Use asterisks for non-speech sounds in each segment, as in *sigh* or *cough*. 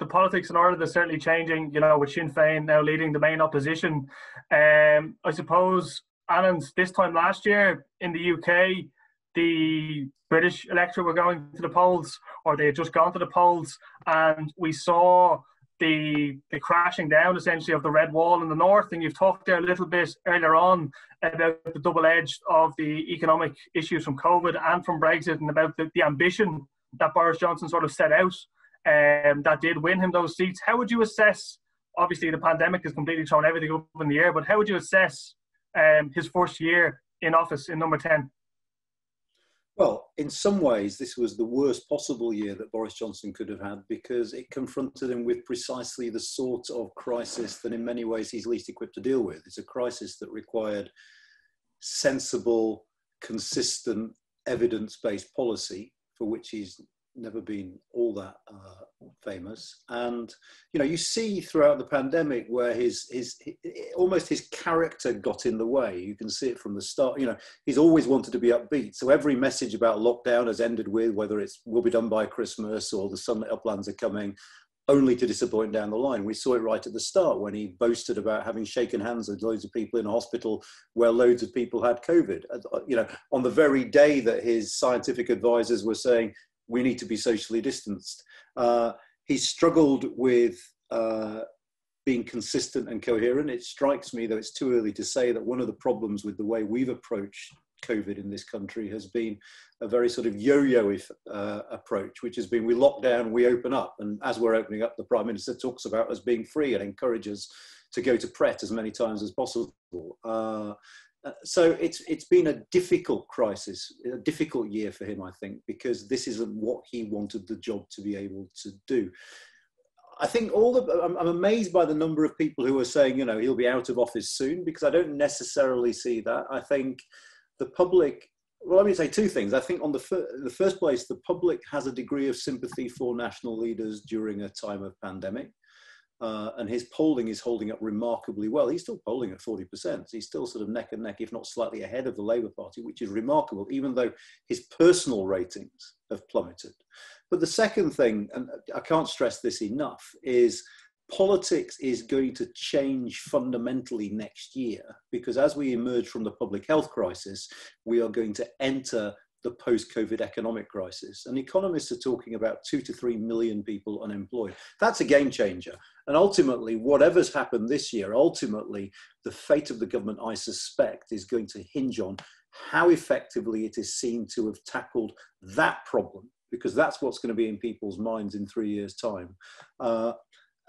the politics in Ireland is certainly changing. You know, with Sinn Féin now leading the main opposition. Um, I suppose, Anand, this time last year in the UK, the British electorate were going to the polls, or they had just gone to the polls, and we saw the the crashing down essentially of the red wall in the north. And you've talked there a little bit earlier on about the double edge of the economic issues from COVID and from Brexit, and about the, the ambition that Boris Johnson sort of set out um, that did win him those seats. How would you assess? Obviously, the pandemic has completely thrown everything up in the air, but how would you assess um, his first year in office in number 10? Well, in some ways, this was the worst possible year that Boris Johnson could have had because it confronted him with precisely the sort of crisis that, in many ways, he's least equipped to deal with. It's a crisis that required sensible, consistent, evidence based policy for which he's never been all that uh, famous. And you know, you see throughout the pandemic where his, his his almost his character got in the way. You can see it from the start. You know, he's always wanted to be upbeat. So every message about lockdown has ended with whether it's will be done by Christmas or the sunlit uplands are coming. Only to disappoint down the line. We saw it right at the start when he boasted about having shaken hands with loads of people in a hospital where loads of people had COVID. You know, on the very day that his scientific advisors were saying we need to be socially distanced. Uh, he struggled with uh, being consistent and coherent. It strikes me, though it's too early to say, that one of the problems with the way we've approached COVID in this country has been a very sort of yo-yo uh, approach, which has been we lock down, we open up, and as we're opening up, the Prime Minister talks about us being free and encourages to go to Pret as many times as possible. Uh, uh, so it's it's been a difficult crisis, a difficult year for him, I think, because this isn't what he wanted the job to be able to do. I think all the I'm, I'm amazed by the number of people who are saying, you know, he'll be out of office soon, because I don't necessarily see that. I think the public. Well, let me say two things. I think on the, fir- the first place, the public has a degree of sympathy for national leaders during a time of pandemic. Uh, and his polling is holding up remarkably well. He's still polling at 40%. He's still sort of neck and neck, if not slightly ahead of the Labour Party, which is remarkable, even though his personal ratings have plummeted. But the second thing, and I can't stress this enough, is politics is going to change fundamentally next year because as we emerge from the public health crisis, we are going to enter the post-COVID economic crisis. And economists are talking about two to three million people unemployed. That's a game changer. And ultimately, whatever's happened this year, ultimately, the fate of the government, I suspect, is going to hinge on how effectively it is seen to have tackled that problem, because that's what's going to be in people's minds in three years' time. Uh,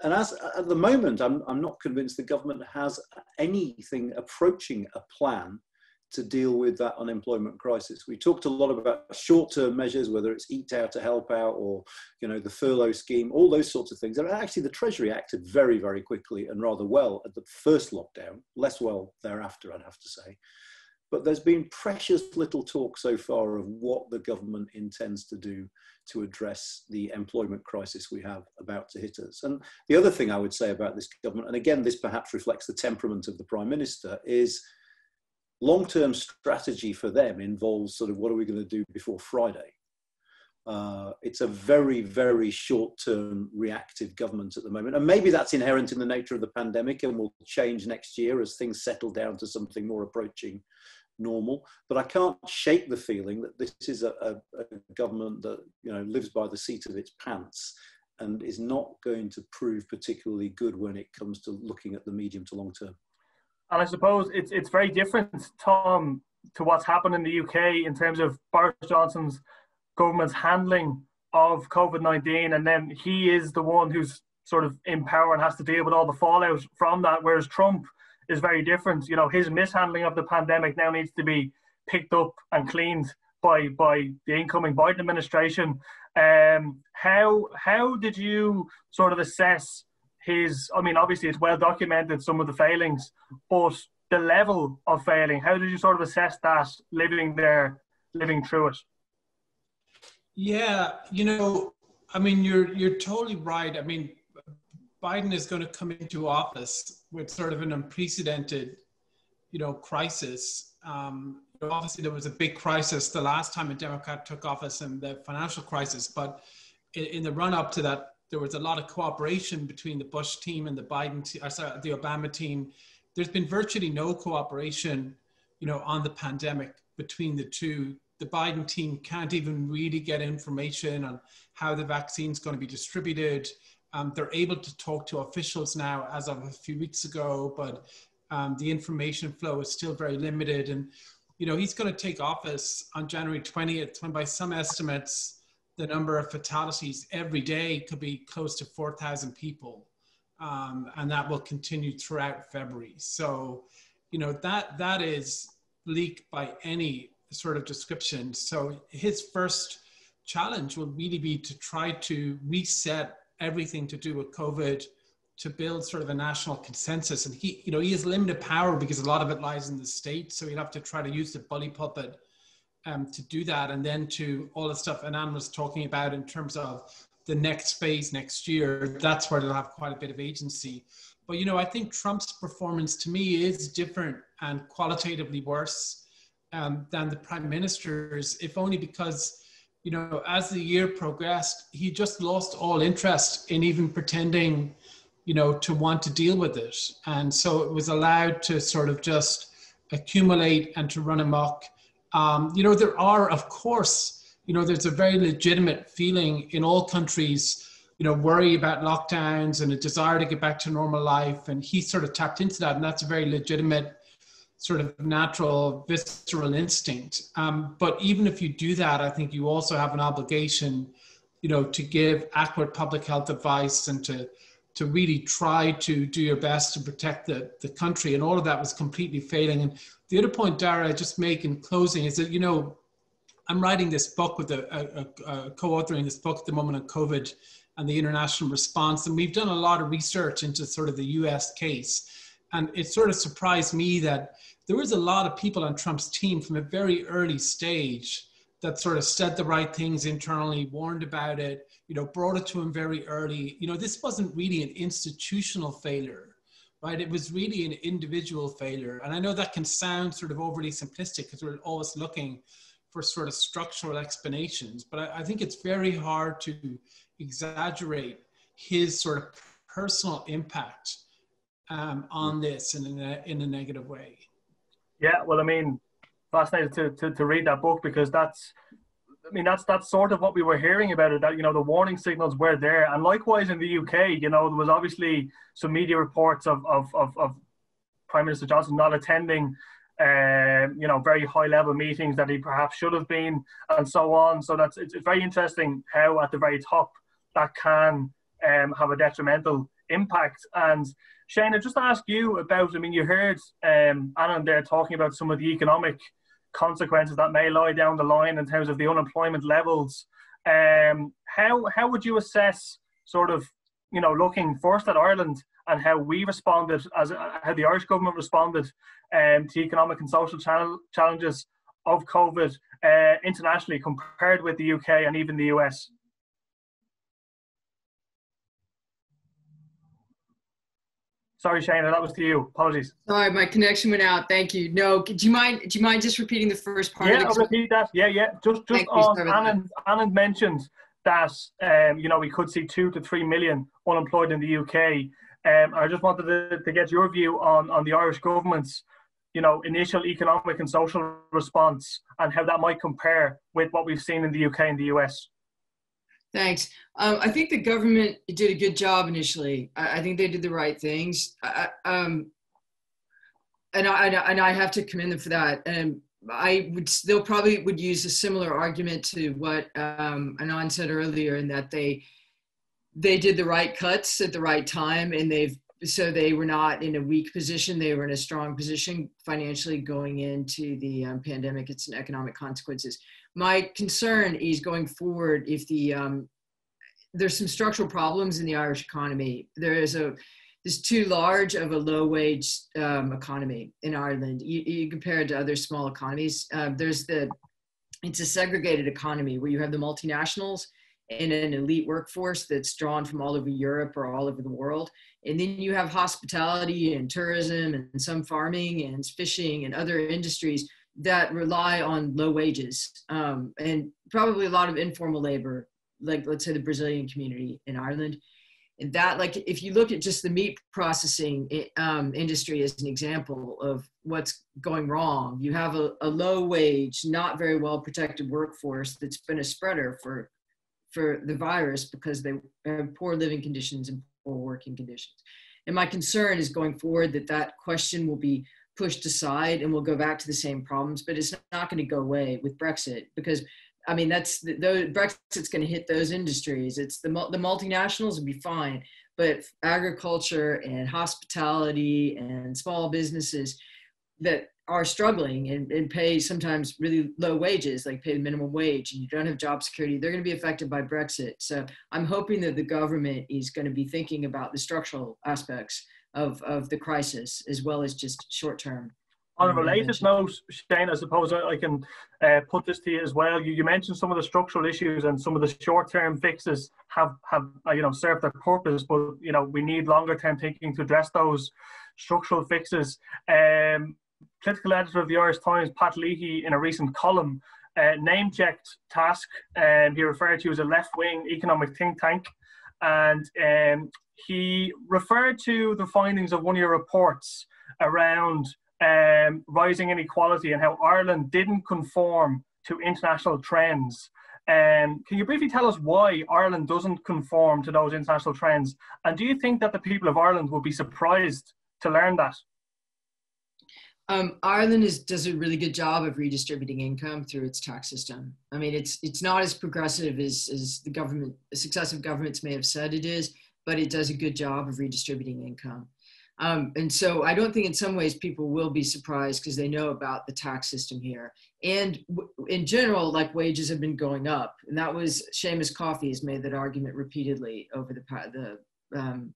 and as at the moment, I'm, I'm not convinced the government has anything approaching a plan to deal with that unemployment crisis. We talked a lot about short-term measures, whether it's Eat Out to help out or you know the furlough scheme, all those sorts of things. And actually, the Treasury acted very, very quickly and rather well at the first lockdown, less well thereafter, I'd have to say. But there's been precious little talk so far of what the government intends to do to address the employment crisis we have about to hit us. And the other thing I would say about this government, and again, this perhaps reflects the temperament of the Prime Minister, is long-term strategy for them involves sort of what are we going to do before Friday? Uh, it's a very, very short-term reactive government at the moment. And maybe that's inherent in the nature of the pandemic and will change next year as things settle down to something more approaching normal. But I can't shake the feeling that this is a, a, a government that you know lives by the seat of its pants and is not going to prove particularly good when it comes to looking at the medium to long term. And I suppose it's it's very different, Tom, to what's happened in the UK in terms of Boris Johnson's government's handling of COVID nineteen, and then he is the one who's sort of in power and has to deal with all the fallout from that. Whereas Trump is very different. You know, his mishandling of the pandemic now needs to be picked up and cleaned by by the incoming Biden administration. Um, how how did you sort of assess his, I mean, obviously it's well documented some of the failings, but the level of failing, how did you sort of assess that living there, living through it? Yeah, you know, I mean, you're you're totally right. I mean, Biden is going to come into office with sort of an unprecedented, you know, crisis. Um, obviously, there was a big crisis the last time a Democrat took office and the financial crisis, but in, in the run up to that there was a lot of cooperation between the Bush team and the Biden, te- sorry, the Obama team. There's been virtually no cooperation, you know, on the pandemic between the two. The Biden team can't even really get information on how the vaccine's going to be distributed. Um, they're able to talk to officials now as of a few weeks ago, but um, the information flow is still very limited. And, you know, he's going to take office on January 20th, when by some estimates, the number of fatalities every day could be close to 4,000 people. Um, and that will continue throughout February. So, you know, that that is bleak by any sort of description. So his first challenge will really be to try to reset everything to do with COVID to build sort of a national consensus. And he, you know, he has limited power because a lot of it lies in the state. So he'll have to try to use the bully pulpit um, to do that. And then to all the stuff Anand was talking about in terms of the next phase next year, that's where they'll have quite a bit of agency. But, you know, I think Trump's performance to me is different and qualitatively worse um, than the prime minister's, if only because, you know, as the year progressed, he just lost all interest in even pretending, you know, to want to deal with it. And so it was allowed to sort of just accumulate and to run amok um, you know, there are, of course, you know, there's a very legitimate feeling in all countries, you know, worry about lockdowns and a desire to get back to normal life. And he sort of tapped into that. And that's a very legitimate, sort of natural, visceral instinct. Um, but even if you do that, I think you also have an obligation, you know, to give accurate public health advice and to, to really try to do your best to protect the, the country. And all of that was completely failing. And the other point, Dara, I just make in closing is that, you know, I'm writing this book with a, a, a co-authoring this book at the moment on COVID and the international response. And we've done a lot of research into sort of the US case. And it sort of surprised me that there was a lot of people on Trump's team from a very early stage that sort of said the right things internally, warned about it, you know, brought it to him very early. You know, this wasn't really an institutional failure, right? It was really an individual failure. And I know that can sound sort of overly simplistic because we're always looking for sort of structural explanations, but I, I think it's very hard to exaggerate his sort of personal impact um, on this in a, in a negative way. Yeah, well, I mean, fascinated to, to, to read that book because that's mean, that's that's sort of what we were hearing about it. That you know, the warning signals were there, and likewise in the UK, you know, there was obviously some media reports of of of, of Prime Minister Johnson not attending, uh, you know, very high level meetings that he perhaps should have been, and so on. So that's it's, it's very interesting how at the very top that can um, have a detrimental impact. And Shana, I just ask you about. I mean, you heard um, Anand there talking about some of the economic consequences that may lie down the line in terms of the unemployment levels. Um, how how would you assess sort of you know looking first at Ireland and how we responded as how the Irish government responded um, to economic and social channel, challenges of COVID uh, internationally compared with the UK and even the US? Sorry, Shana, that was to you. Apologies. Sorry, my connection went out. Thank you. No, do you mind? Do you mind just repeating the first part? Yeah, I'll repeat that. Yeah, yeah. Just, just on Anand, Anand mentioned that um, you know we could see two to three million unemployed in the UK. Um, I just wanted to, to get your view on on the Irish government's you know initial economic and social response and how that might compare with what we've seen in the UK and the US. Thanks. Um, I think the government did a good job initially. I, I think they did the right things. I, um, and I, and I have to commend them for that. And I would, they'll probably would use a similar argument to what um, Anand said earlier, in that they, they did the right cuts at the right time, and they've so they were not in a weak position; they were in a strong position financially going into the um, pandemic. It's an economic consequences my concern is going forward if the um, there's some structural problems in the Irish economy. There is a there's too large of a low wage um, economy in Ireland. You, you, compare it to other small economies. Uh, there's the it's a segregated economy where you have the multinationals and an elite workforce that's drawn from all over Europe or all over the world. And then you have hospitality and tourism and some farming and fishing and other industries that rely on low wages um, and probably a lot of informal labor, like let's say the Brazilian community in Ireland. And that, like, if you look at just the meat processing um, industry as an example of what's going wrong, you have a, a low wage, not very well protected workforce that's been a spreader for for the virus because they have poor living conditions and poor working conditions. And my concern is going forward that that question will be pushed aside and we'll go back to the same problems, but it's not going to go away with Brexit because I mean, that's the, Brexit's going to hit those industries. It's the the multinationals will be fine, but agriculture and hospitality and small businesses that are struggling and, and pay sometimes really low wages, like pay the minimum wage, and you don't have job security, they're going to be affected by Brexit. So I'm hoping that the government is going to be thinking about the structural aspects of, of the crisis as well as just short term. On a related note, Shana, I suppose I can uh, put this to you as well. You, you, mentioned some of the structural issues and some of the short-term fixes have have uh, you know served their purpose, but you know we need longer-term thinking to address those structural fixes. Um, political editor of the Irish Times, Pat Leahy, in a recent column, uh, name-checked TASC, and he referred to as a left-wing economic think tank, and um, he referred to the findings of one of your reports around um, rising inequality and how Ireland didn't conform to international trends. Um, can you briefly tell us why Ireland doesn't conform to those international trends? And do you think that the people of Ireland would be surprised to learn that? Um, Ireland is, does a really good job of redistributing income through its tax system. I mean, it's it's not as progressive as, as the government, successive governments may have said it is, but it does a good job of redistributing income. Um, and so I don't think in some ways people will be surprised because they know about the tax system here. And in general, like wages have been going up. And that was Seamus Coffey has made that argument repeatedly over the, the um,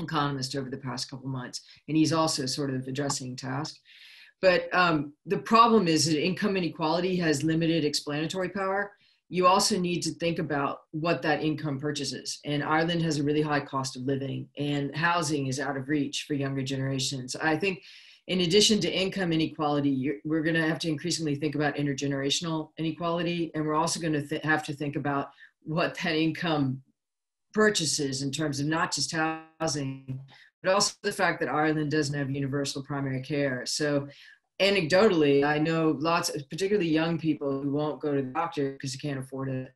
economist over the past couple months. And he's also sort of addressing TASC. But um, the problem is that income inequality has limited explanatory power you also need to think about what that income purchases. And Ireland has a really high cost of living, and housing is out of reach for younger generations. I think, in addition to income inequality, we're going to have to increasingly think about intergenerational inequality, and we're also going to have to think about what that income purchases in terms of not just housing, but also the fact that Ireland doesn't have universal primary care. So anecdotally, I know lots, of, particularly young people who won't go to the doctor because they can't afford it.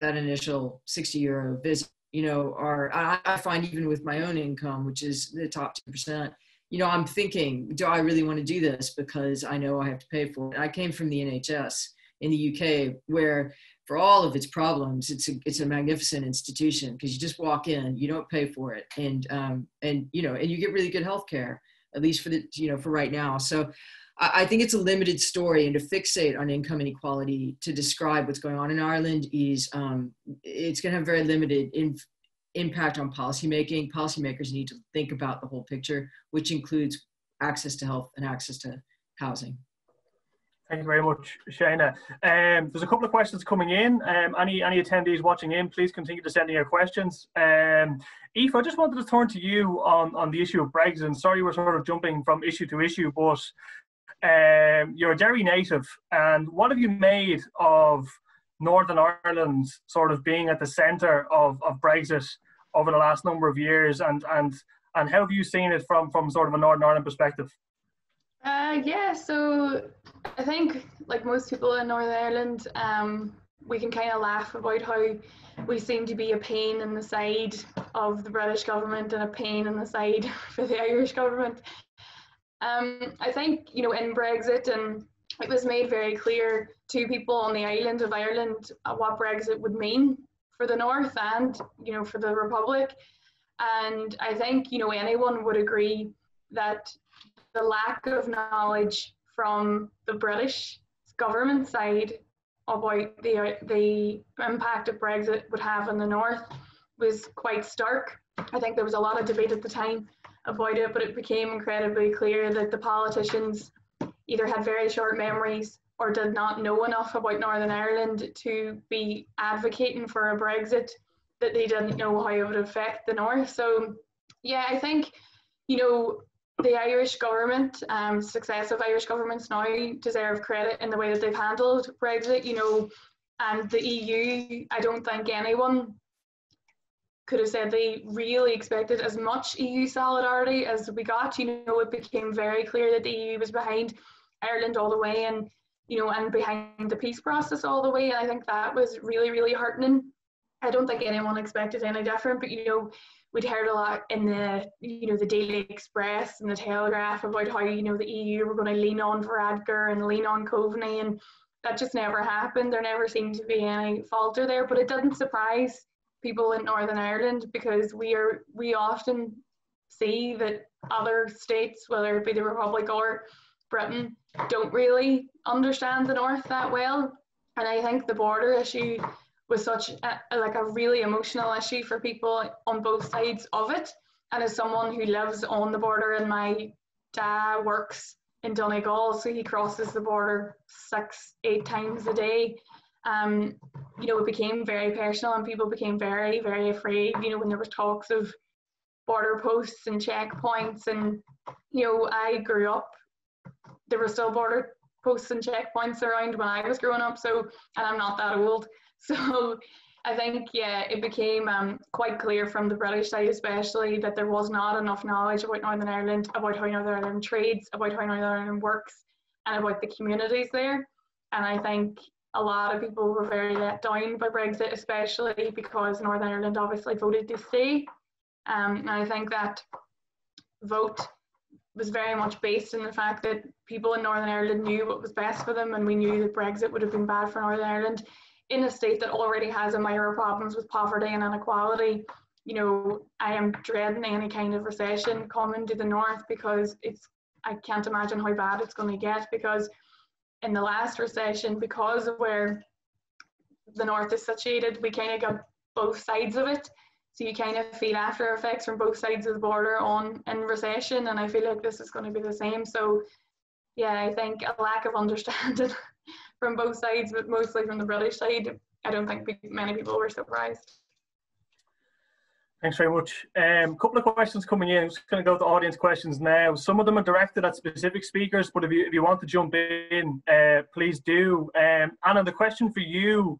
That initial 60 euro visit, you know, are, I, I find even with my own income, which is the top 10%, you know, I'm thinking, do I really want to do this because I know I have to pay for it? I came from the NHS in the UK where for all of its problems, it's a, it's a magnificent institution because you just walk in, you don't pay for it. And, um, and, you know, and you get really good health care, at least for the, you know, for right now. So I think it's a limited story, and to fixate on income inequality to describe what's going on in Ireland is um, it's going to have very limited in, impact on policymaking. Policymakers need to think about the whole picture, which includes access to health and access to housing. Thank you very much, Shana. Um, there's a couple of questions coming in. Um, any any attendees watching in, please continue to send in your questions. Um, Aoife, I just wanted to turn to you on, on the issue of Brexit. And sorry, we're sort of jumping from issue to issue, but um, you're a Derry native, and what have you made of Northern Ireland sort of being at the centre of, of Brexit over the last number of years, and and and how have you seen it from from sort of a Northern Ireland perspective? Uh, yeah, so I think like most people in Northern Ireland, um, we can kind of laugh about how we seem to be a pain in the side of the British government and a pain in the side *laughs* for the Irish government. Um, I think, you know, in Brexit, and it was made very clear to people on the island of Ireland uh, what Brexit would mean for the North and, you know, for the Republic. And I think, you know, anyone would agree that the lack of knowledge from the British government side about the, the impact of Brexit would have on the North was quite stark. I think there was a lot of debate at the time about it, but it became incredibly clear that the politicians either had very short memories or did not know enough about Northern Ireland to be advocating for a Brexit that they didn't know how it would affect the North. So, yeah, I think, you know, the Irish government, um, successive Irish governments now deserve credit in the way that they've handled Brexit, you know, and the EU, I don't think anyone could have said they really expected as much EU solidarity as we got. You know, it became very clear that the EU was behind Ireland all the way and, you know, and behind the peace process all the way. And I think that was really, really heartening. I don't think anyone expected any different, but, you know, we'd heard a lot in the, you know, the Daily Express and the Telegraph about how, you know, the EU were going to lean on for Varadkar and lean on Coveney and that just never happened. There never seemed to be any falter there, but it didn't surprise people in Northern Ireland because we are we often see that other states, whether it be the Republic or Britain, don't really understand the North that well. And I think the border issue was such a, like a really emotional issue for people on both sides of it. And as someone who lives on the border and my dad works in Donegal, so he crosses the border six, eight times a day. Um, you know, it became very personal and people became very, very afraid, you know, when there was talks of border posts and checkpoints and, you know, I grew up, there were still border posts and checkpoints around when I was growing up, so, and I'm not that old. *laughs* So I think, yeah, it became um, quite clear from the British side, especially, that there was not enough knowledge about Northern Ireland, about how Northern Ireland trades, about how Northern Ireland works, and about the communities there. And I think a lot of people were very let down by Brexit, especially because Northern Ireland obviously voted to stay. Um, and I think that vote was very much based in the fact that people in Northern Ireland knew what was best for them, and we knew that Brexit would have been bad for Northern Ireland in a state that already has a myriad problems with poverty and inequality, you know, I am dreading any kind of recession coming to the north because it's I can't imagine how bad it's going to get because in the last recession, because of where the north is situated, we kind of got both sides of it. So you kind of feel after effects from both sides of the border on in recession, and I feel like this is going to be the same. So yeah, I think a lack of *laughs* understanding from both sides, but mostly from the British side. I don't think many people were surprised. Thanks very much. A um, couple of questions coming in. I'm just going to go to audience questions now. Some of them are directed at specific speakers, but if you, if you want to jump in, uh, please do. Um, Anand, the question for you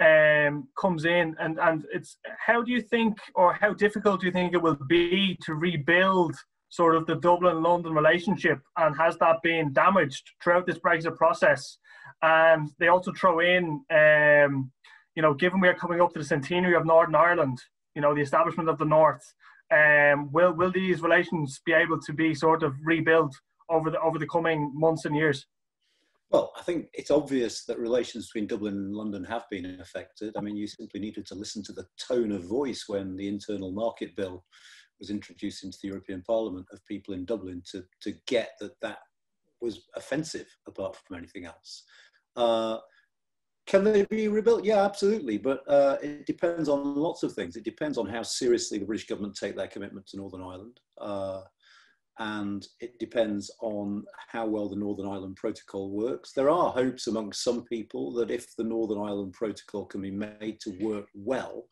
um, comes in, and, and it's how do you think, or how difficult do you think it will be to rebuild sort of the Dublin London relationship, and has that been damaged throughout this Brexit process? And they also throw in, um, you know, given we are coming up to the centenary of Northern Ireland, you know, the establishment of the North, um, will will these relations be able to be sort of rebuilt over the over the coming months and years? Well, I think it's obvious that relations between Dublin and London have been affected. I mean, you simply needed to listen to the tone of voice when the internal market bill was introduced into the European Parliament of people in Dublin to, to get that that was offensive apart from anything else. Uh, can they be rebuilt? Yeah, absolutely. But uh, it depends on lots of things. It depends on how seriously the British government take their commitment to Northern Ireland. Uh, and it depends on how well the Northern Ireland Protocol works. There are hopes among some people that if the Northern Ireland Protocol can be made to work well,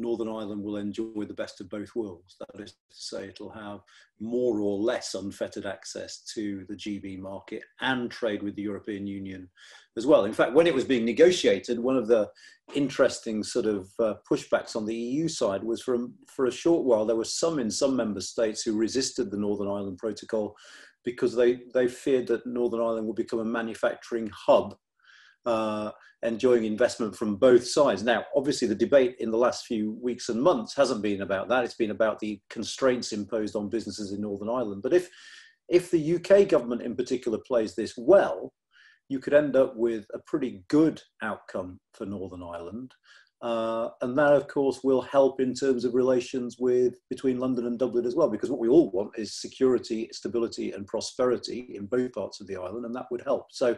Northern Ireland will enjoy the best of both worlds. That is to say, it'll have more or less unfettered access to the GB market and trade with the European Union as well. In fact, when it was being negotiated, one of the interesting sort of uh, pushbacks on the EU side was from for a short while there were some in some member states who resisted the Northern Ireland Protocol because they, they feared that Northern Ireland would become a manufacturing hub. Uh, enjoying investment from both sides. Now, obviously, the debate in the last few weeks and months hasn't been about that. It's been about the constraints imposed on businesses in Northern Ireland. But if if the UK government in particular plays this well, you could end up with a pretty good outcome for Northern Ireland. Uh, and that, of course, will help in terms of relations with between London and Dublin as well, because what we all want is security, stability, and prosperity in both parts of the island, and that would help. So,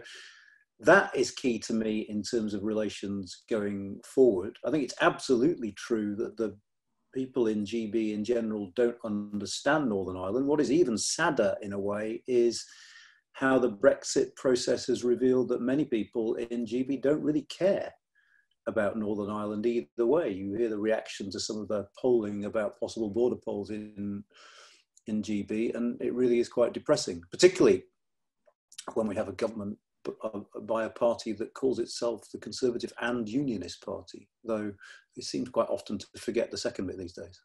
that is key to me in terms of relations going forward. I think it's absolutely true that the people in GB in general don't understand Northern Ireland. What is even sadder in a way is how the Brexit process has revealed that many people in GB don't really care about Northern Ireland either way. You hear the reaction to some of the polling about possible border polls in in GB, and it really is quite depressing, particularly when we have a government by a party that calls itself the Conservative and Unionist Party, though it seems quite often to forget the second bit these days.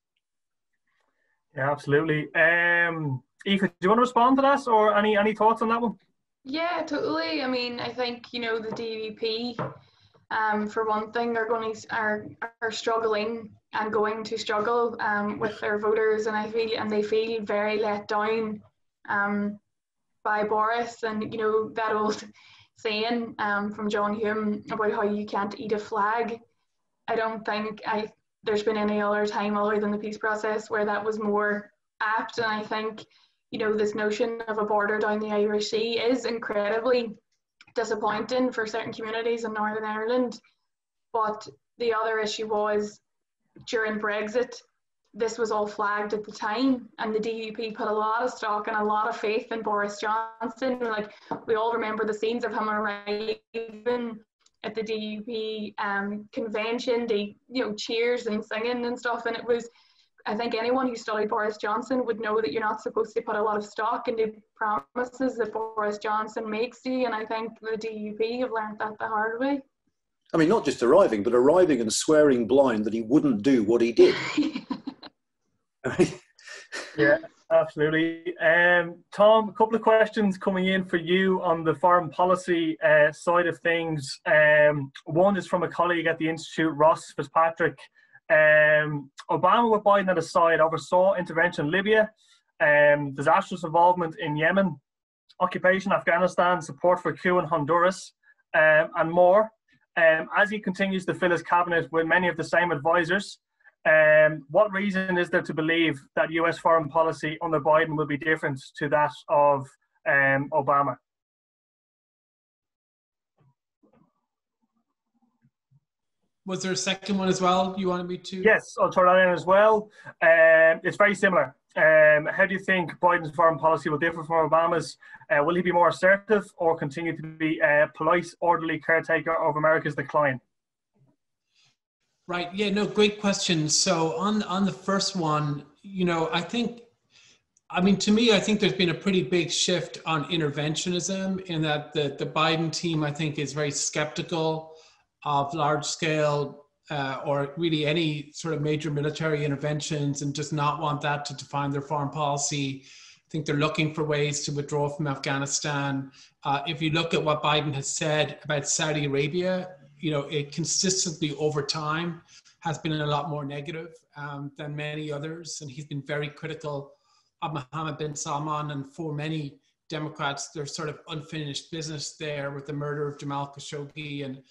Yeah, absolutely. Um, Aoife, do you want to respond to that, or any any thoughts on that one? Yeah, totally. I mean, I think you know the DUP, um, for one thing, are going to are are struggling and going to struggle um, with their voters, and I feel and they feel very let down um, by Boris, and you know that old *laughs* saying um, from John Hume about how you can't eat a flag. I don't think I there's been any other time other than the peace process where that was more apt, and I think you know this notion of a border down the Irish Sea is incredibly disappointing for certain communities in Northern Ireland. But the other issue was during Brexit, this was all flagged at the time, and the DUP put a lot of stock and a lot of faith in Boris Johnson. Like we all remember the scenes of him arriving at the DUP um, convention, the you know cheers and singing and stuff, and it was. I think anyone who studied Boris Johnson would know that you're not supposed to put a lot of stock into promises that Boris Johnson makes you, and I think the DUP have learned that the hard way. I mean, not just arriving, but arriving and swearing blind that he wouldn't do what he did. *laughs* *laughs* yeah, absolutely. Um, Tom, a couple of questions coming in for you on the foreign policy uh, side of things. Um, one is from a colleague at the Institute, Ross Fitzpatrick. Um, Obama, with Biden at his side, oversaw intervention in Libya, um, disastrous involvement in Yemen, occupation Afghanistan, support for coup in Honduras, um, and more. Um, as he continues to fill his cabinet with many of the same advisors, um, what reason is there to believe that US foreign policy under Biden will be different to that of um, Obama? Was there a second one as well you wanted me to? Yes, I'll throw that in as well. Um, it's very similar. Um, how do you think Biden's foreign policy will differ from Obama's? Uh, will he be more assertive or continue to be a polite, orderly caretaker of America's decline? Right. Yeah. No. Great question. So on on the first one, you know, I think, I mean, to me, I think there's been a pretty big shift on interventionism in that the the Biden team, I think, is very skeptical of large scale uh, or really any sort of major military interventions, and does not want that to define their foreign policy. I think they're looking for ways to withdraw from Afghanistan. Uh, if you look at what Biden has said about Saudi Arabia, you know, it consistently over time has been a lot more negative um, than many others. And he's been very critical of Mohammed bin Salman. And for many Democrats, there's sort of unfinished business there with the murder of Jamal Khashoggi and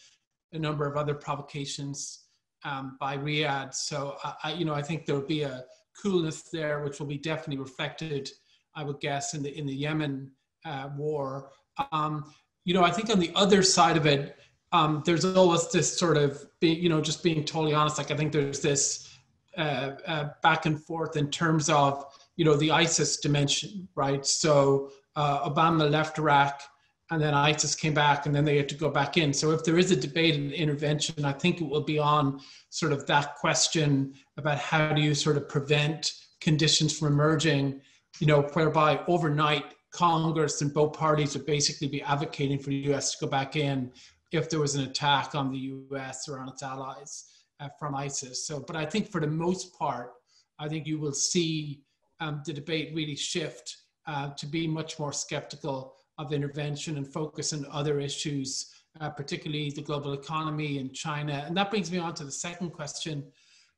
a number of other provocations um, by Riyadh. So, I, you know, I think there will be a coolness there, which will be definitely reflected, I would guess, in the in the Yemen uh, war. Um, you know, I think on the other side of it, um, there's always this sort of, be, you know, just being totally honest. Like I think there's this uh, uh, back and forth in terms of, you know, the ISIS dimension, right? So uh, Obama left Iraq, and then ISIS came back, and then they had to go back in. So if there is a debate and intervention, I think it will be on sort of that question about how do you sort of prevent conditions from emerging, you know, whereby overnight Congress and both parties would basically be advocating for the U.S. to go back in if there was an attack on the US or on its allies uh, from ISIS. So, but I think for the most part, I think you will see um, the debate really shift uh, to be much more skeptical of intervention and focus on other issues, uh, particularly the global economy and China. And that brings me on to the second question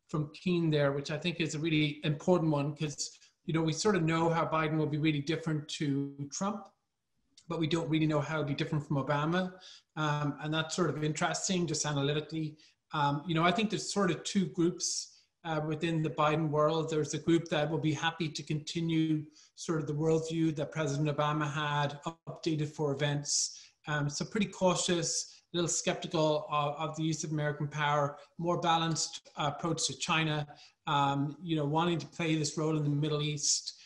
from Keen there, which I think is a really important one because you know we sort of know how Biden will be really different to Trump but we don't really know how it'll be different from Obama. Um, and that's sort of interesting, just analytically. Um, you know, I think there's sort of two groups uh, within the Biden world. There's a group that will be happy to continue sort of the worldview that President Obama had, updated for events. Um, so pretty cautious, a little skeptical of, of, the use of American power, more balanced uh, approach to China, um, you know, wanting to play this role in the Middle East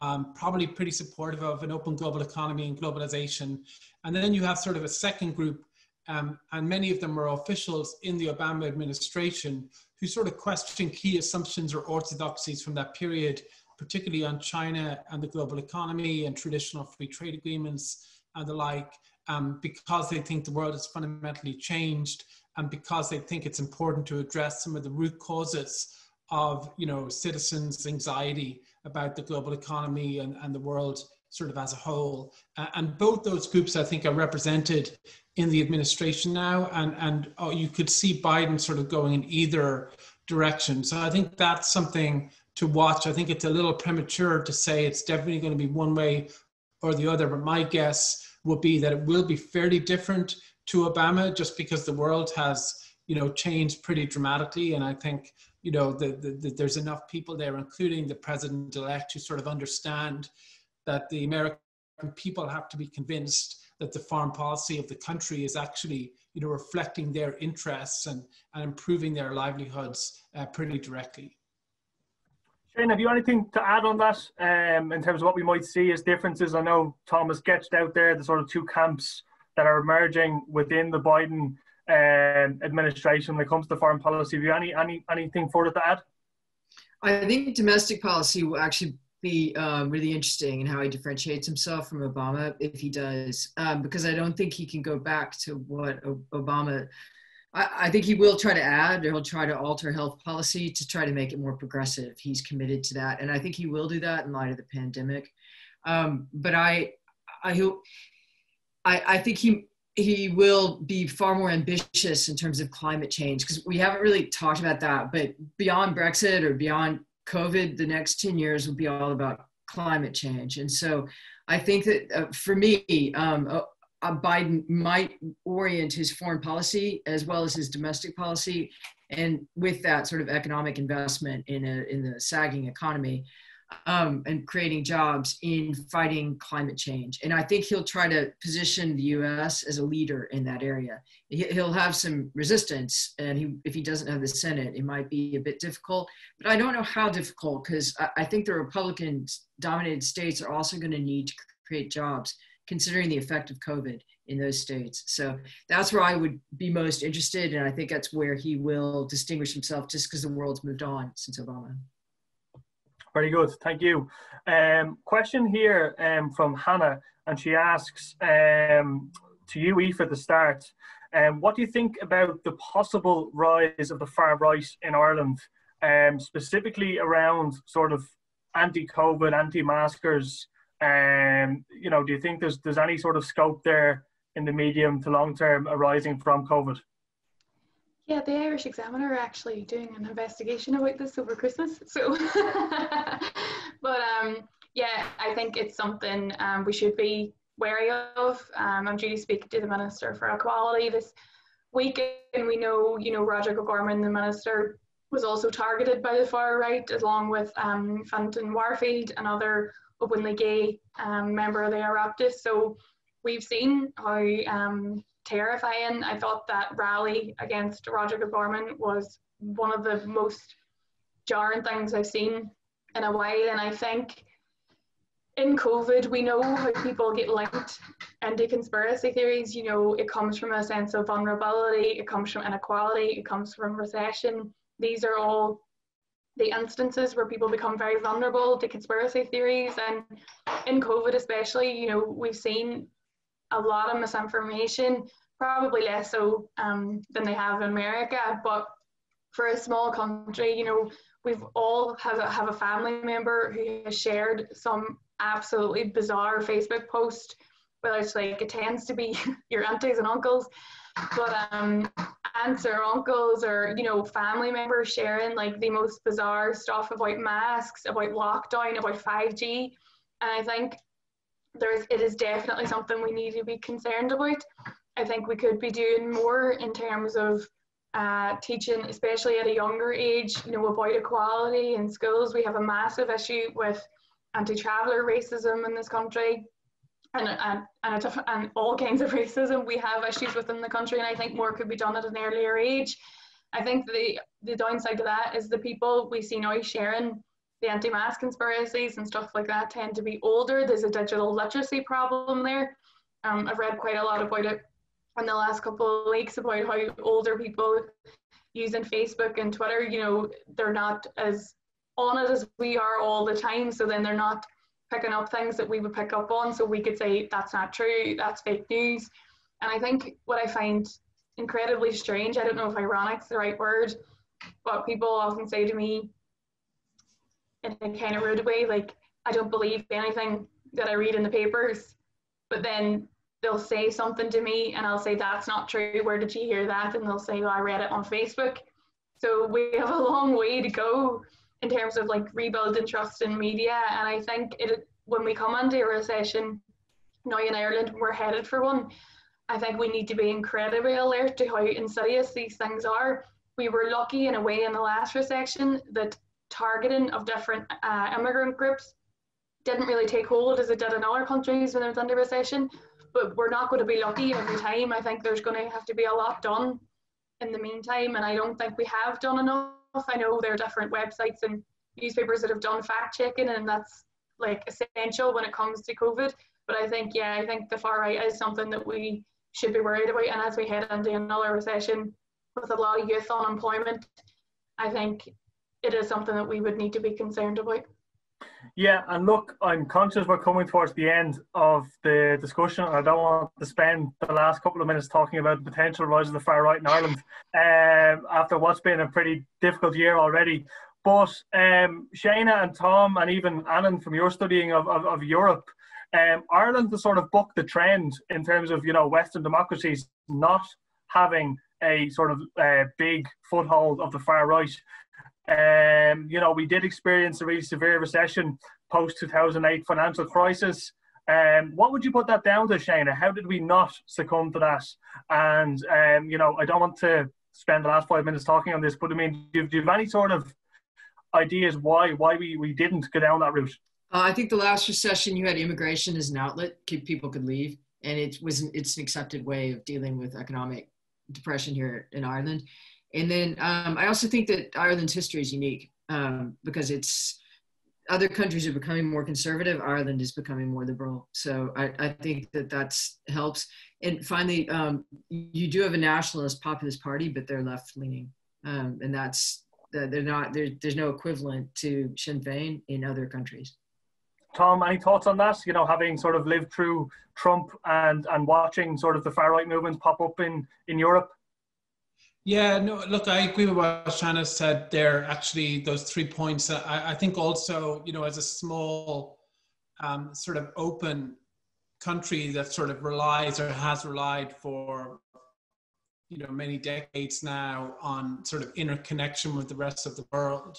um, probably pretty supportive of an open global economy and globalization. And then you have sort of a second group, um, and many of them are officials in the Obama administration who sort of question key assumptions or orthodoxies from that period, particularly on China and the global economy and traditional free trade agreements and the like. um, because they think the world has fundamentally changed and because they think it's important to address some of the root causes of you know citizens anxiety about the global economy and, and the world sort of as a whole. Uh, and both those groups i think are represented in the administration now and and oh, you could see biden sort of going in either direction. So i think that's something to watch. I think it's a little premature to say it's definitely going to be one way or the other but my guess would be that it will be fairly different to obama just because the world has you know changed pretty dramatically. And i think you know, the, the, the, there's enough people there, including the president-elect, who sort of understand that the American people have to be convinced that the foreign policy of the country is actually, you know, reflecting their interests and, and improving their livelihoods uh, pretty directly. Shana, have you anything to add on that um, in terms of what we might see as differences? I know Thomas sketched out there the sort of two camps that are emerging within the Biden um, administration when it comes to foreign policy. Have you any, any anything further to add? I think domestic policy will actually be um, really interesting in how he differentiates himself from Obama if he does, um, because I don't think he can go back to what Obama. I, think he will try to add, or he'll try to alter health policy to try to make it more progressive. He's committed to that, and I think he will do that in light of the pandemic. Um, but I, I I, I think he he will be far more ambitious in terms of climate change because we haven't really talked about that. But beyond Brexit or beyond COVID, the next 10 years will be all about climate change. And so I think that uh, for me, um, uh, uh, Biden might orient his foreign policy as well as his domestic policy, and with that sort of economic investment in a in the sagging economy, um, and creating jobs in fighting climate change. And I think he'll try to position the U.S. as a leader in that area. He'll have some resistance, and he, if he doesn't have the Senate, it might be a bit difficult. But I don't know how difficult because I, I think the Republican-dominated states are also going to need to create jobs, considering the effect of COVID in those states. So that's where I would be most interested, and I think that's where he will distinguish himself, just because the world's moved on since Obama. Very good, thank you. Um, question here um, from Hannah, and she asks um, to you, Aoife, at the start. Um, what do you think about the possible rise of the far right in Ireland, um, specifically around sort of anti-COVID, anti-maskers? Um, you know, do you think there's there's any sort of scope there in the medium to long term arising from COVID? Yeah, the Irish Examiner are actually doing an investigation about this over Christmas. So, *laughs* but um, yeah, I think it's something um, we should be wary of. Um, I'm due to speak to the Minister for Equality this week, and we know, you know, Roderic O'Gorman, the Minister, was also targeted by the far right, along with um, Fintan Warfield, another openly gay um, member of the Oireachtas. So we've seen how um, terrifying. I thought that rally against Roderic O'Gorman was one of the most jarring things I've seen in a while. And I think in COVID, we know how people get linked into conspiracy theories. You know, it comes from a sense of vulnerability, it comes from inequality, it comes from recession. These are all the instances where people become very vulnerable to conspiracy theories. And in COVID, especially, you know, we've seen a lot of misinformation, probably less so um, than they have in America. But for a small country, you know, we've all have a, have a family member who has shared some absolutely bizarre Facebook post, whether it's like it tends to be *laughs* your aunties and uncles, but um, aunts or uncles or you know family members sharing like the most bizarre stuff about masks, about lockdown, about 5G, and I think there's it is definitely something we need to be concerned about. I think we could be doing more in terms of uh, teaching, especially at a younger age, you know, about equality in schools. We have a massive issue with anti-traveller racism in this country, and and and, and all kinds of *laughs* racism. We have issues within the country, and I think more could be done at an earlier age. I think the the downside to that is the people we see now sharing the anti-mask conspiracies and stuff like that tend to be older. There's a digital literacy problem there. Um, I've read quite a lot about it in the last couple of weeks about how older people using Facebook and Twitter, you know, they're not as on it as we are all the time. So then they're not picking up things that we would pick up on so we could say that's not true, that's fake news. And I think what I find incredibly strange, I don't know if ironic is the right word, but people often say to me in a kind of rude way, like, I don't believe anything that I read in the papers. But then they'll say something to me and I'll say, that's not true. Where did you hear that? And they'll say, well, I read it on Facebook. So we *laughs* have a long way to go in terms of like rebuilding trust in media. And I think it when we come into a recession now in Ireland, we're headed for one. I think we need to be incredibly alert to how insidious these things are. We were lucky in a way in the last recession that targeting of different uh, immigrant groups didn't really take hold as it did in other countries when it was under recession. But we're not going to be lucky every time. I think there's going to have to be a lot done in the meantime, and I don't think we have done enough. I know there are different websites and newspapers that have done fact checking, and that's like essential when it comes to COVID. But I think, yeah, I think the far right is something that we should be worried about. And as we head into another recession with a lot of youth unemployment, I think it is something that we would need to be concerned about. Yeah, and look, I'm conscious we're coming towards the end of the discussion. I don't want to spend the last couple of minutes talking about the potential rise of the far right in Ireland um, after what's been a pretty difficult year already. But um, Shana and Tom, and even Anand from your studying of, of, of Europe, um, Ireland has sort of bucked the trend in terms of you know Western democracies not having a sort of uh, big foothold of the far right. Um, you know, we did experience a really severe recession post 2008 financial crisis. Um, what would you put that down to, Shana? How did we not succumb to that? And um, you know, I don't want to spend the last five minutes talking on this, but I mean, do, do you have any sort of ideas why why we, we didn't go down that route? Uh, I think the last recession you had immigration as an outlet, people could leave, and it was it's an accepted way of dealing with economic depression here in Ireland. And then um, I also think that Ireland's history is unique um, because it's other countries are becoming more conservative. Ireland is becoming more liberal. So I, I think that that helps. And finally, um, you do have a nationalist populist party, but they're left leaning, um, and that's they're not there's no equivalent to Sinn Féin in other countries. Tom, any thoughts on that? You know, having sort of lived through Trump and and watching sort of the far right movements pop up in in Europe. Yeah, no, look, I agree with what Shana said there. Actually, those three points. I, I think also, you know, as a small, um, sort of open country that sort of relies or has relied for you know many decades now on sort of interconnection with the rest of the world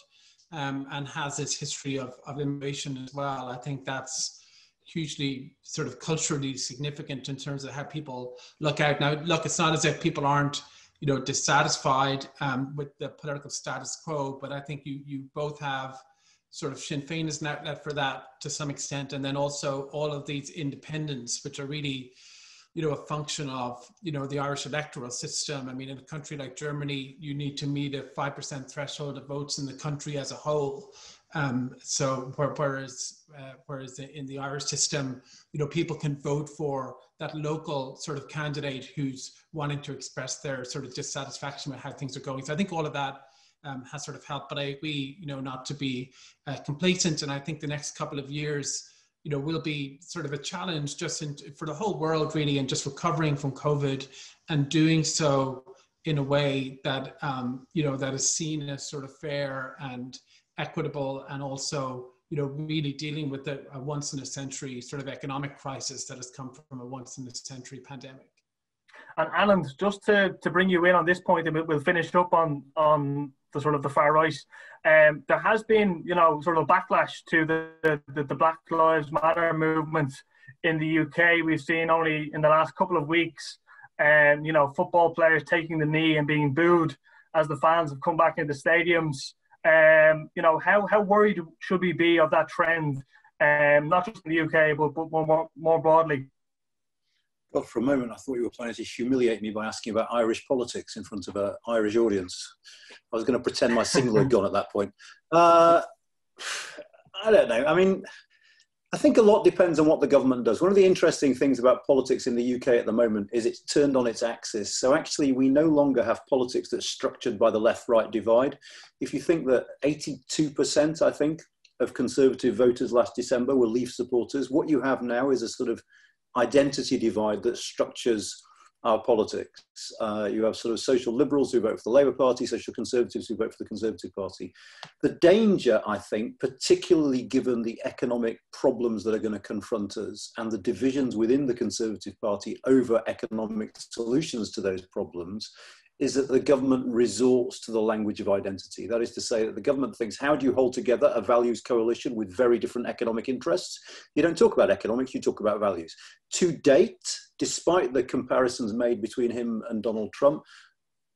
um, and has this history of, of immigration as well. I think that's hugely sort of culturally significant in terms of how people look out. Now, look, it's not as if people aren't, you know, dissatisfied um, with the political status quo, but I think you you both have sort of Sinn Féin is outlet for that to some extent, and then also all of these independents, which are really you know, a function of, you know, the Irish electoral system. I mean, in a country like Germany, you need to meet a 5% threshold of votes in the country as a whole. Um, so whereas, uh, whereas in the Irish system, you know, people can vote for that local sort of candidate who's wanting to express their sort of dissatisfaction with how things are going. So I think all of that um, has sort of helped, but I agree, you know, not to be uh, complacent. And I think the next couple of years, you know, will be sort of a challenge just in, for the whole world, really, and just recovering from COVID and doing so in a way that, um, you know, that is seen as sort of fair and equitable and also, you know, really dealing with the, a once in a century sort of economic crisis that has come from a once in a century pandemic. And Alan, just to, to bring you in on this point, and we'll finish up on on the sort of the far right. Um, there has been, you know, sort of backlash to the, the, the Black Lives Matter movement in the UK. We've seen only in the last couple of weeks, um, you know, football players taking the knee and being booed as the fans have come back into stadiums. Um, you know, how, how worried should we be of that trend, um, not just in the UK, but, but more, more broadly? Well, for a moment, I thought you were planning to humiliate me by asking about Irish politics in front of an Irish audience. I was going to pretend my signal had gone at that point. Uh, I don't know. I mean, I think a lot depends on what the government does. One of the interesting things about politics in the UK at the moment is it's turned on its axis. So actually, we no longer have politics that's structured by the left right divide. If you think that 82%, I think, of Conservative voters last December were Leave supporters. What you have now is a sort of identity divide that structures our politics. Uh, you have sort of social liberals who vote for the Labour Party, social conservatives who vote for the Conservative Party. The danger, I think, particularly given the economic problems that are going to confront us and the divisions within the Conservative Party over economic solutions to those problems, is that the government resorts to the language of identity. That is to say, that the government thinks, how do you hold together a values coalition with very different economic interests? You don't talk about economics, you talk about values. To date, despite the comparisons made between him and Donald Trump,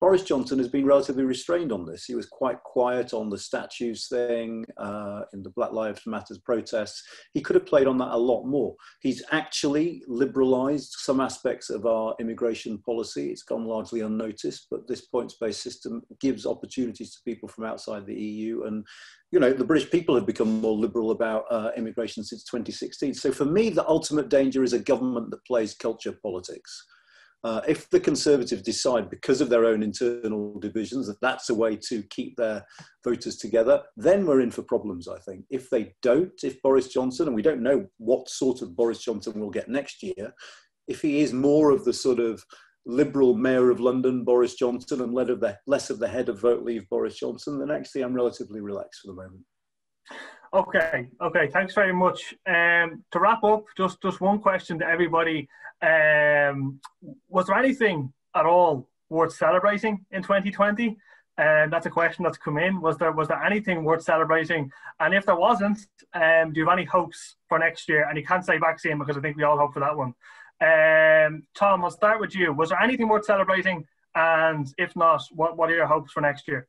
Boris Johnson has been relatively restrained on this. He was quite quiet on the statues thing uh, in the Black Lives Matter protests. He could have played on that a lot more. He's actually liberalised some aspects of our immigration policy. It's gone largely unnoticed, but this points-based system gives opportunities to people from outside the EU. And you know, the British people have become more liberal about uh, immigration since 2016. So for me, the ultimate danger is a government that plays culture politics. Uh, if the Conservatives decide, because of their own internal divisions, that that's a way to keep their voters together, then we're in for problems, I think. If they don't, if Boris Johnson, and we don't know what sort of Boris Johnson we'll get next year, if he is more of the sort of liberal mayor of London, Boris Johnson, and less of the head of vote leave, Boris Johnson, then actually I'm relatively relaxed for the moment. Okay, okay, thanks very much. Um, to wrap up, just just one question to everybody: um, Was there anything at all worth celebrating in 2020? And um, that's a question that's come in. Was there was there anything worth celebrating? And if there wasn't, um, do you have any hopes for next year? And you can't say vaccine because I think we all hope for that one. Um, Tom, I'll start with you. Was there anything worth celebrating? And if not, what, what are your hopes for next year?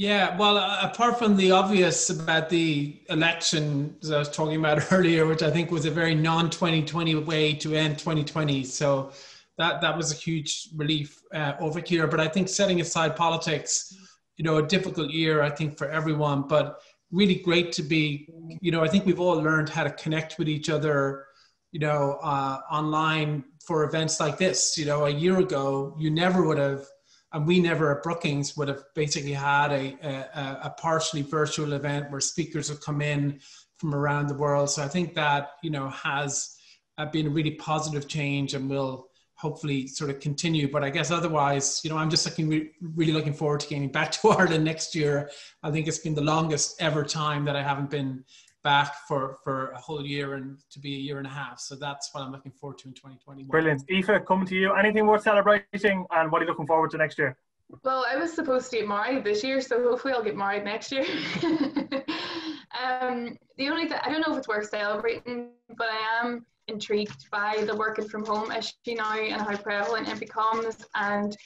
Yeah, well, apart from the obvious about the election as I was talking about *laughs* earlier, which I think was a very non-2020 way to end 2020, so that that was a huge relief uh, over here. But I think setting aside politics, you know, a difficult year I think for everyone, but really great to be. You know, I think we've all learned how to connect with each other. You know, uh, online for events like this. You know, a year ago, you never would have and we never at Brookings would have basically had a, a, a, partially virtual event where speakers would come in from around the world. So I think that you know has uh, been a really positive change and will hopefully sort of continue. But I guess otherwise, you know, I'm just looking really looking forward to getting back *laughs* to Ireland next year. I think it's been the longest ever time that I haven't been back for for a whole year and to be a year and a half. So that's what I'm looking forward to in 2021. Brilliant. Aoife, coming to you. Anything worth celebrating and what are you looking forward to next year? Well, I was supposed to get married this year, so hopefully I'll get married next year. *laughs* um, the only thing, I don't know if it's worth celebrating, but I am intrigued by the working from home issue now and how prevalent it becomes. And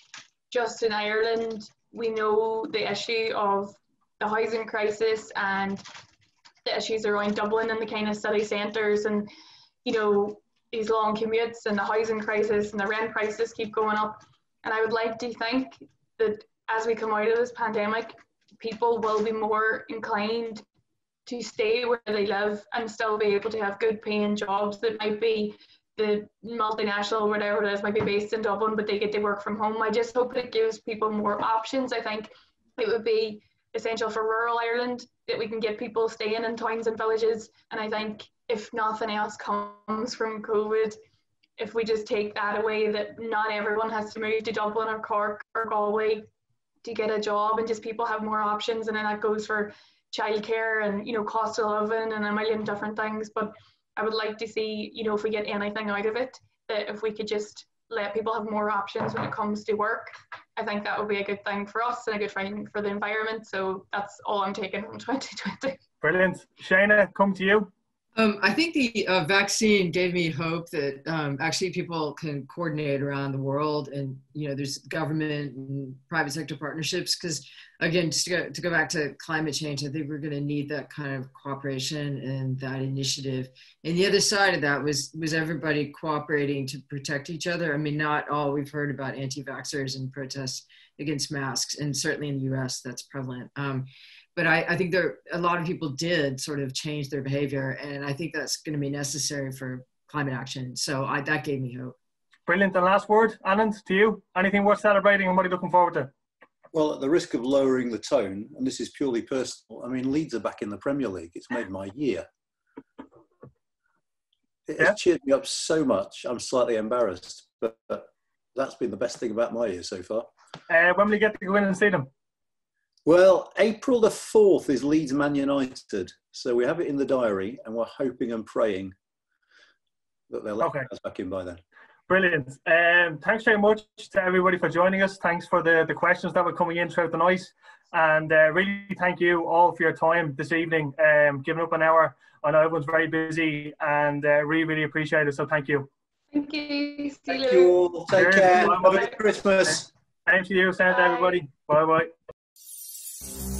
just in Ireland, we know the issue of the housing crisis and the issues around Dublin and the kind of city centres and, you know, these long commutes and the housing crisis and the rent prices keep going up. And I would like to think that as we come out of this pandemic, people will be more inclined to stay where they live and still be able to have good paying jobs that might be the multinational whatever it is might be based in Dublin but they get to work from home. I just hope it gives people more options. I think it would be essential for rural Ireland that we can get people staying in towns and villages. And I think if nothing else comes from COVID, if we just take that away, that not everyone has to move to Dublin or Cork or Galway to get a job, and just people have more options. And then that goes for childcare and you know cost of living and a million different things. But I would like to see you know if we get anything out of it, that if we could just let people have more options when it comes to work. I think that would be a good thing for us and a good thing for the environment. So that's all I'm taking from *laughs* 2020. Brilliant. Shana, come to you. Um, I think the uh, vaccine gave me hope that um, actually people can coordinate around the world, and you know, there's government and private sector partnerships. Because again, to go, to go back to climate change, I think we're going to need that kind of cooperation and that initiative. And the other side of that was was everybody cooperating to protect each other. I mean, not all we've heard about anti-vaxxers and protests against masks, and certainly in the U.S. that's prevalent. Um, but I, I think there a lot of people did sort of change their behavior, and I think that's going to be necessary for climate action. So I, that gave me hope. Brilliant. And last word, Anand, to you. Anything worth celebrating and what are you looking forward to? Well, at the risk of lowering the tone, and this is purely personal, I mean, Leeds are back in the Premier League. It's made my year. It has cheered me up so much. I'm slightly embarrassed, but, but that's been the best thing about my year so far. Uh, when will you get to go in and see them? Well, April the 4th is Leeds Man United. So we have it in the diary and we're hoping and praying that they'll let Okay. us back in by then. Brilliant. Um, thanks very much to everybody for joining us. Thanks for the, the questions that were coming in throughout the night. And uh, really thank you all for your time this evening, um, giving up an hour. I know everyone's very busy and uh, really, really appreciate it. So thank you. Thank you. See Thank you all. Take Cheers. care. Bye. Have a good Christmas. Thanks to you, Santa, Bye. everybody. Bye bye.